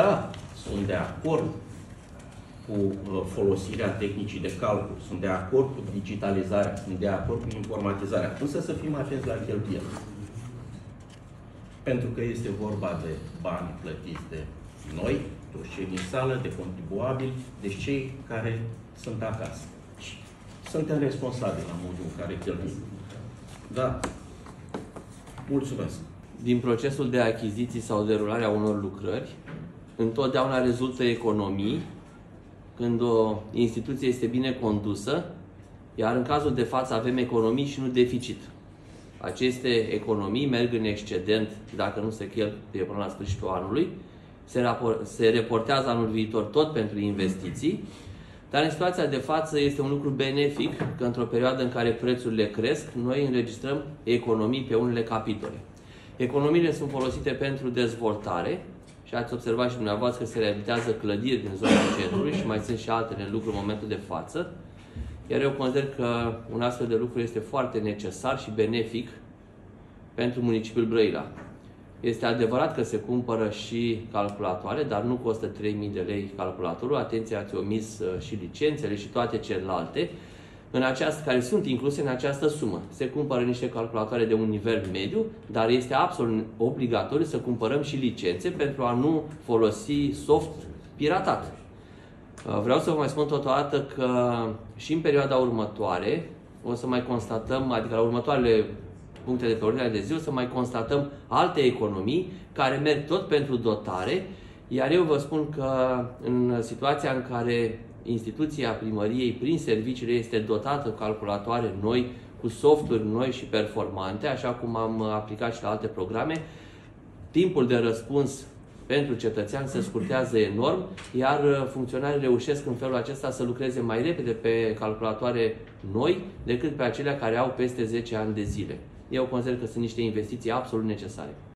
Da, sunt de acord cu uh, folosirea tehnicii de calcul, sunt de acord cu digitalizarea, sunt de acord cu informatizarea, însă să fim atenți la cheltuieli. Pentru că este vorba de bani plătiți de noi, toți cei din sală, de contribuabili, deci cei care sunt acasă. Suntem responsabili la modul în care cheltuim. Da. Mulțumesc. Din procesul de achiziții sau derularea unor lucrări, întotdeauna rezultă economii când o instituție este bine condusă, iar în cazul de față avem economii și nu deficit. Aceste economii merg în excedent dacă nu se cheltuie până la sfârșitul anului, se, rapor- se reportează anul viitor tot pentru investiții, dar în situația de față este un lucru benefic că într-o perioadă în care prețurile cresc, noi înregistrăm economii pe unele capitole. Economiile sunt folosite pentru dezvoltare și ați observat și dumneavoastră că se reabilitează clădiri din zona centrului și mai sunt și altele în lucru în momentul de față. Iar eu consider că un astfel de lucru este foarte necesar și benefic pentru municipiul Brăila. Este adevărat că se cumpără și calculatoare, dar nu costă 3000 de lei calculatorul. Atenție, ați omis uh, și licențele și toate celelalte în această, care sunt incluse în această sumă. Se cumpără niște calculatoare de un nivel mediu, dar este absolut obligatoriu să cumpărăm și licențe pentru a nu folosi soft piratat. Uh, vreau să vă mai spun totodată că și în perioada următoare o să mai constatăm, adică la următoarele puncte de pe ordinea de zi, o să mai constatăm alte economii care merg tot pentru dotare, iar eu vă spun că în situația în care instituția primăriei, prin serviciile, este dotată cu calculatoare noi, cu softuri noi și performante, așa cum am aplicat și la alte programe, timpul de răspuns pentru cetățean se scurtează enorm, iar funcționarii reușesc în felul acesta să lucreze mai repede pe calculatoare noi decât pe acelea care au peste 10 ani de zile. Eu consider că sunt niște investiții absolut necesare.